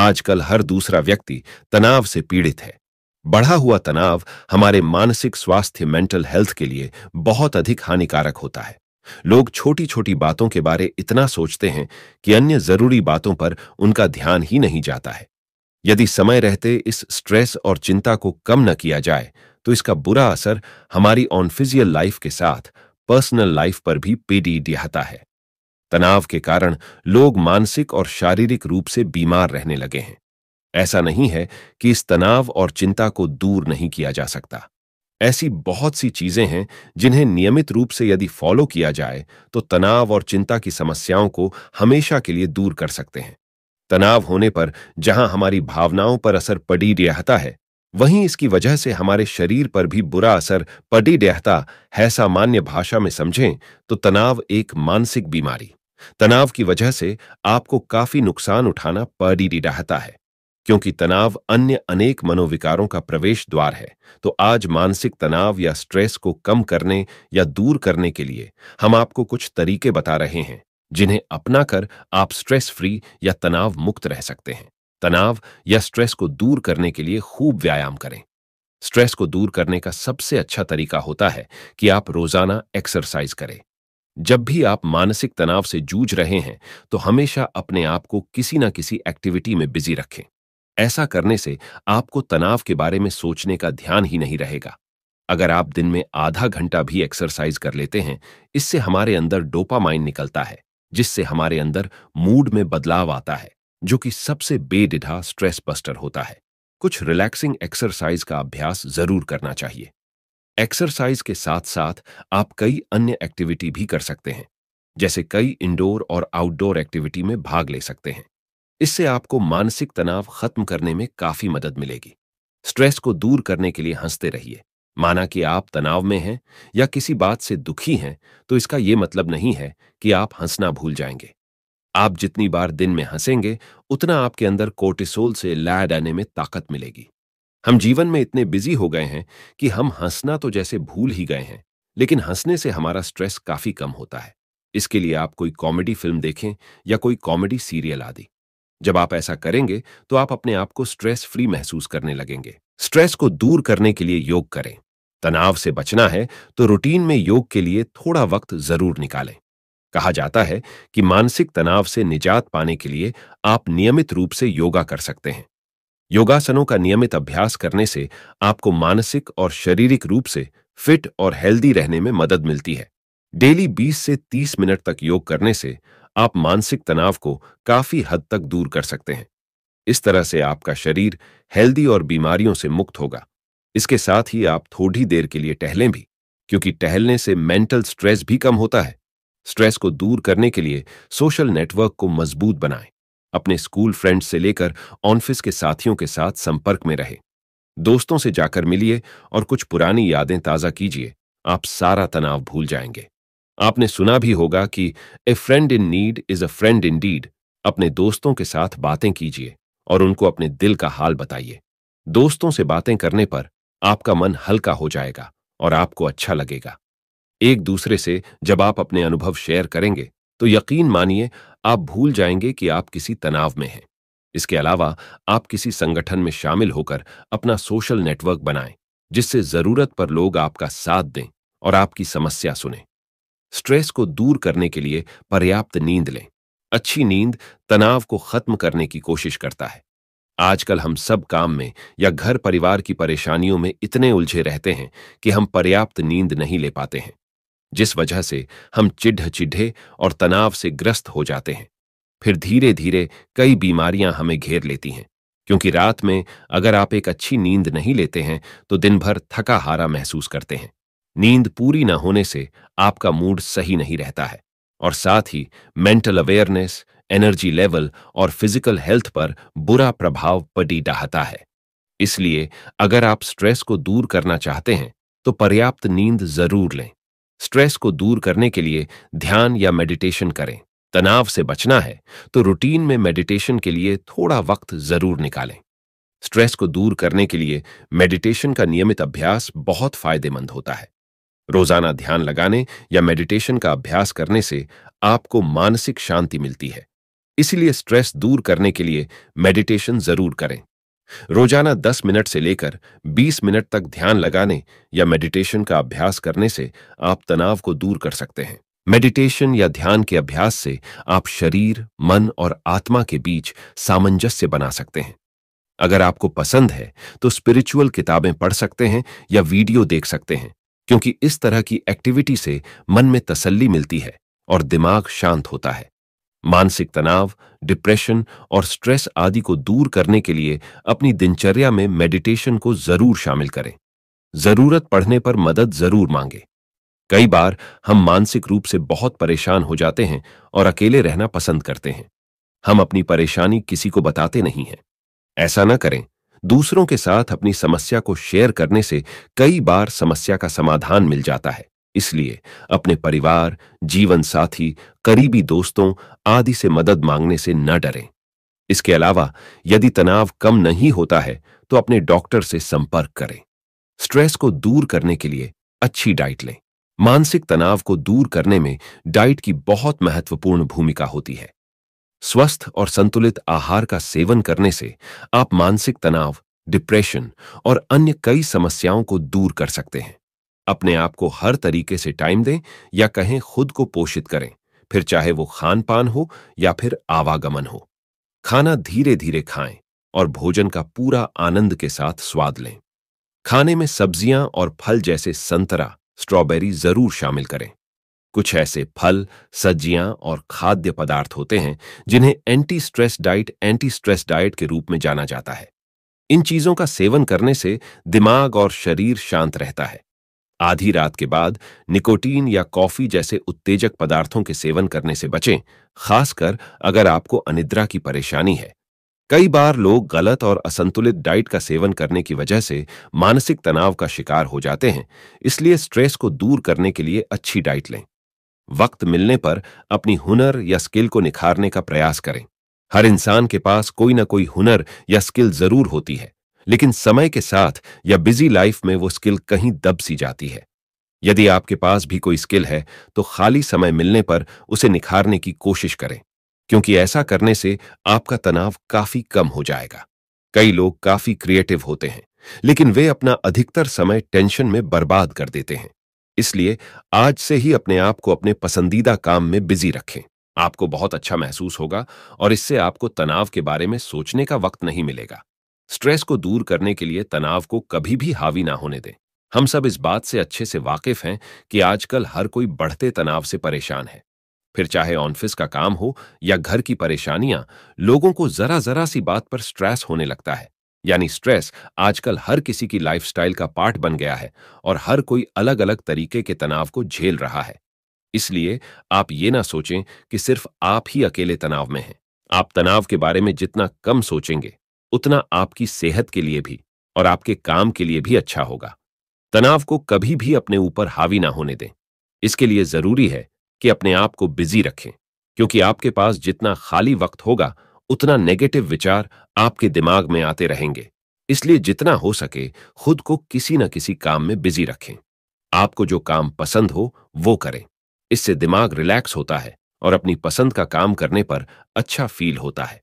आजकल हर दूसरा व्यक्ति तनाव से पीड़ित है। बढ़ा हुआ तनाव हमारे मानसिक स्वास्थ्य, मेंटल हेल्थ के लिए बहुत अधिक हानिकारक होता है। लोग छोटी छोटी बातों के बारे इतना सोचते हैं कि अन्य ज़रूरी बातों पर उनका ध्यान ही नहीं जाता है। यदि समय रहते इस स्ट्रेस और चिंता को कम न किया जाए तो इसका बुरा असर हमारी ऑन फिजियल लाइफ के साथ पर्सनल लाइफ पर भी पीडी दिहाता है। तनाव के कारण लोग मानसिक और शारीरिक रूप से बीमार रहने लगे हैं। ऐसा नहीं है कि इस तनाव और चिंता को दूर नहीं किया जा सकता। ऐसी बहुत सी चीज़ें हैं जिन्हें नियमित रूप से यदि फॉलो किया जाए तो तनाव और चिंता की समस्याओं को हमेशा के लिए दूर कर सकते हैं। तनाव होने पर जहाँ हमारी भावनाओं पर असर पड़ी रहता है, वहीं इसकी वजह से हमारे शरीर पर भी बुरा असर पड़ी रहता है सामान्य भाषा में समझें तो तनाव एक मानसिक बीमारी। तनाव की वजह से आपको काफ़ी नुकसान उठाना पड़ी रहता है, क्योंकि तनाव अन्य अनेक मनोविकारों का प्रवेश द्वार है। तो आज मानसिक तनाव या स्ट्रेस को कम करने या दूर करने के लिए हम आपको कुछ तरीके बता रहे हैं, जिन्हें अपनाकर आप स्ट्रेस फ्री या तनाव मुक्त रह सकते हैं। तनाव या स्ट्रेस को दूर करने के लिए खूब व्यायाम करें। स्ट्रेस को दूर करने का सबसे अच्छा तरीका होता है कि आप रोज़ाना एक्सरसाइज करें। जब भी आप मानसिक तनाव से जूझ रहे हैं तो हमेशा अपने आप को किसी न किसी एक्टिविटी में बिज़ी रखें। ऐसा करने से आपको तनाव के बारे में सोचने का ध्यान ही नहीं रहेगा। अगर आप दिन में आधा घंटा भी एक्सरसाइज कर लेते हैं, इससे हमारे अंदर डोपामाइन निकलता है, जिससे हमारे अंदर मूड में बदलाव आता है, जो कि सबसे बेडिढ़ा स्ट्रेस बस्टर होता है। कुछ रिलैक्सिंग एक्सरसाइज का अभ्यास ज़रूर करना चाहिए। एक्सरसाइज के साथ साथ आप कई अन्य एक्टिविटी भी कर सकते हैं, जैसे कई इंडोर और आउटडोर एक्टिविटी में भाग ले सकते हैं। इससे आपको मानसिक तनाव खत्म करने में काफ़ी मदद मिलेगी। स्ट्रेस को दूर करने के लिए हँसते रहिए। माना कि आप तनाव में हैं या किसी बात से दुखी हैं तो इसका यह मतलब नहीं है कि आप हंसना भूल जाएँगे। आप जितनी बार दिन में हंसेंगे, उतना आपके अंदर कोर्टिसोल से लैड आने में ताकत मिलेगी। हम जीवन में इतने बिज़ी हो गए हैं कि हम हंसना तो जैसे भूल ही गए हैं, लेकिन हंसने से हमारा स्ट्रेस काफ़ी कम होता है। इसके लिए आप कोई कॉमेडी फ़िल्म देखें या कोई कॉमेडी सीरियल आदि। जब आप ऐसा करेंगे तो आप अपने आप को स्ट्रेस फ्री महसूस करने लगेंगे। स्ट्रेस को दूर करने के लिए योग करें। तनाव से बचना है तो रूटीन में योग के लिए थोड़ा वक्त ज़रूर निकालें। कहा जाता है कि मानसिक तनाव से निजात पाने के लिए आप नियमित रूप से योगा कर सकते हैं। योगासनों का नियमित अभ्यास करने से आपको मानसिक और शारीरिक रूप से फिट और हेल्दी रहने में मदद मिलती है। डेली 20 से 30 मिनट तक योग करने से आप मानसिक तनाव को काफ़ी हद तक दूर कर सकते हैं। इस तरह से आपका शरीर हेल्दी और बीमारियों से मुक्त होगा। इसके साथ ही आप थोड़ी देर के लिए टहलें भी, क्योंकि टहलने से मेंटल स्ट्रेस भी कम होता है। स्ट्रेस को दूर करने के लिए सोशल नेटवर्क को मज़बूत बनाएँ। अपने स्कूल फ्रेंड्स से लेकर ऑनफिस के साथियों के साथ संपर्क में रहे। दोस्तों से जाकर मिलिए और कुछ पुरानी यादें ताज़ा कीजिए। आप सारा तनाव भूल जाएँगे। आपने सुना भी होगा कि a friend in need is a friend in deed अपने दोस्तों के साथ बातें कीजिए और उनको अपने दिल का हाल बताइए। दोस्तों से बातें करने पर आपका मन हल्का हो जाएगा और आपको अच्छा लगेगा। एक दूसरे से जब आप अपने अनुभव शेयर करेंगे तो यकीन मानिए आप भूल जाएँगे कि आप किसी तनाव में हैं। इसके अलावा, आप किसी संगठन में शामिल होकर अपना सोशल नेटवर्क बनाएँ, जिससे ज़रूरत पर लोग आपका साथ दें और आपकी समस्या सुने। स्ट्रेस को दूर करने के लिए पर्याप्त नींद लें। अच्छी नींद तनाव को खत्म करने की कोशिश करता है। आजकल हम सब काम में या घर परिवार की परेशानियों में इतने उलझे रहते हैं कि हम पर्याप्त नींद नहीं ले पाते हैं। जिस वजह से हम चिढ़ चिढ़े और तनाव से ग्रस्त हो जाते हैं। फिर धीरे धीरे कई बीमारियाँ हमें घेर लेती हैं, क्योंकि रात में अगर आप एक अच्छी नींद नहीं लेते हैं तो दिन भर थका हारा महसूस करते हैं। नींद पूरी न होने से आपका मूड सही नहीं रहता है, और साथ ही मेंटल अवेयरनेस, एनर्जी लेवल और फ़िज़िकल हेल्थ पर बुरा प्रभाव पड़ी डाहता है। इसलिए अगर आप स्ट्रेस को दूर करना चाहते हैं तो पर्याप्त नींद ज़रूर लें। स्ट्रेस को दूर करने के लिए ध्यान या मेडिटेशन करें। तनाव से बचना है तो रूटीन में मेडिटेशन के लिए थोड़ा वक्त ज़रूर निकालें। स्ट्रेस को दूर करने के लिए मेडिटेशन का नियमित अभ्यास बहुत फ़ायदेमंद होता है। रोज़ाना ध्यान लगाने या मेडिटेशन का अभ्यास करने से आपको मानसिक शांति मिलती है। इसीलिए स्ट्रेस दूर करने के लिए मेडिटेशन ज़रूर करें। रोज़ाना 10 मिनट से लेकर 20 मिनट तक ध्यान लगाने या मेडिटेशन का अभ्यास करने से आप तनाव को दूर कर सकते हैं। मेडिटेशन या ध्यान के अभ्यास से आप शरीर, मन और आत्मा के बीच सामंजस्य बना सकते हैं। अगर आपको पसंद है तो स्पिरिचुअल किताबें पढ़ सकते हैं या वीडियो देख सकते हैं, क्योंकि इस तरह की एक्टिविटी से मन में तसल्ली मिलती है और दिमाग शांत होता है। मानसिक तनाव, डिप्रेशन और स्ट्रेस आदि को दूर करने के लिए अपनी दिनचर्या में मेडिटेशन को ज़रूर शामिल करें। ज़रूरत पड़ने पर मदद ज़रूर मांगे। कई बार हम मानसिक रूप से बहुत परेशान हो जाते हैं और अकेले रहना पसंद करते हैं। हम अपनी परेशानी किसी को बताते नहीं हैं। ऐसा न करें। दूसरों के साथ अपनी समस्या को शेयर करने से कई बार समस्या का समाधान मिल जाता है। इसलिए अपने परिवार, जीवन साथी, करीबी दोस्तों आदि से मदद मांगने से न डरें। इसके अलावा यदि तनाव कम नहीं होता है तो अपने डॉक्टर से संपर्क करें। स्ट्रेस को दूर करने के लिए अच्छी डाइट लें। मानसिक तनाव को दूर करने में डाइट की बहुत महत्वपूर्ण भूमिका होती है। स्वस्थ और संतुलित आहार का सेवन करने से आप मानसिक तनाव, डिप्रेशन और अन्य कई समस्याओं को दूर कर सकते हैं। अपने आप को हर तरीके से टाइम दें या कहें, खुद को पोषित करें। फिर चाहे वो खान पान हो या फिर आवागमन हो। खाना धीरे धीरे खाएँ और भोजन का पूरा आनंद के साथ स्वाद लें। खाने में सब्ज़ियाँ और फल जैसे संतरा, स्ट्रॉबेरी ज़रूर शामिल करें। कुछ ऐसे फल, सब्ज़ियाँ और खाद्य पदार्थ होते हैं जिन्हें anti stress diet anti stress diet के रूप में जाना जाता है। इन चीज़ों का सेवन करने से दिमाग और शरीर शांत रहता है। आधी रात के बाद निकोटीन या कॉफ़ी जैसे उत्तेजक पदार्थों के सेवन करने से बचें, खासकर अगर आपको अनिद्रा की परेशानी है। कई बार लोग गलत और असंतुलित डाइट का सेवन करने की वजह से मानसिक तनाव का शिकार हो जाते हैं, इसलिए स्ट्रेस को दूर करने के लिए अच्छी डाइट लें। वक्त मिलने पर अपनी हुनर या स्किल को निखारने का प्रयास करें। हर इंसान के पास कोई ना कोई हुनर या स्किल ज़रूर होती है। लेकिन समय के साथ या बिज़ी लाइफ में वो स्किल कहीं दब सी जाती है। यदि आपके पास भी कोई स्किल है तो खाली समय मिलने पर उसे निखारने की कोशिश करें, क्योंकि ऐसा करने से आपका तनाव काफ़ी कम हो जाएगा। कई लोग काफ़ी क्रिएटिव होते हैं, लेकिन वे अपना अधिकतर समय टेंशन में बर्बाद कर देते हैं। इसलिए आज से ही अपने आप को अपने पसंदीदा काम में बिज़ी रखें। आपको बहुत अच्छा महसूस होगा और इससे आपको तनाव के बारे में सोचने का वक्त नहीं मिलेगा। स्ट्रेस को दूर करने के लिए तनाव को कभी भी हावी ना होने दें। हम सब इस बात से अच्छे से वाकिफ हैं कि आजकल हर कोई बढ़ते तनाव से परेशान है। फिर चाहे ऑफ़िस का काम हो या घर की परेशानियाँ, लोगों को जरा जरा सी बात पर स्ट्रेस होने लगता है। यानी स्ट्रेस आजकल हर किसी की लाइफस्टाइल का पार्ट बन गया है और हर कोई अलग अलग तरीके के तनाव को झेल रहा है। इसलिए आप ये ना सोचें कि सिर्फ़ आप ही अकेले तनाव में हैं। आप तनाव के बारे में जितना कम सोचेंगे उतना आपकी सेहत के लिए भी और आपके काम के लिए भी अच्छा होगा। तनाव को कभी भी अपने ऊपर हावी ना होने दें। इसके लिए ज़रूरी है कि अपने आप को बिज़ी रखें, क्योंकि आपके पास जितना खाली वक्त होगा, उतना नेगेटिव विचार आपके दिमाग में आते रहेंगे। इसलिए जितना हो सके खुद को किसी न किसी काम में बिज़ी रखें। आपको जो काम पसंद हो, वो करें। इससे दिमाग रिलैक्स होता है और अपनी पसंद का काम करने पर अच्छा फील होता है।